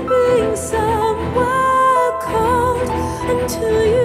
sleeping somewhere cold until you.